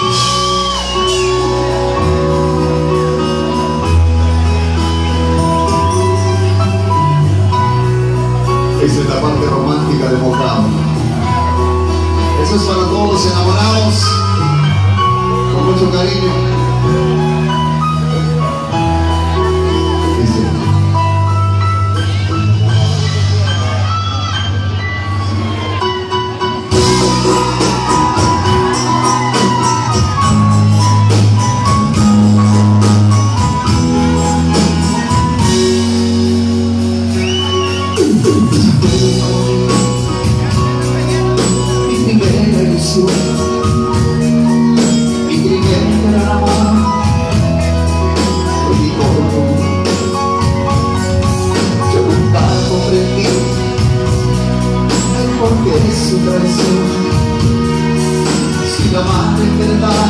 Esa es la parte romántica de Mocao. Eso es para todos los enamorados, con mucho cariño. si fa il sole, si per dare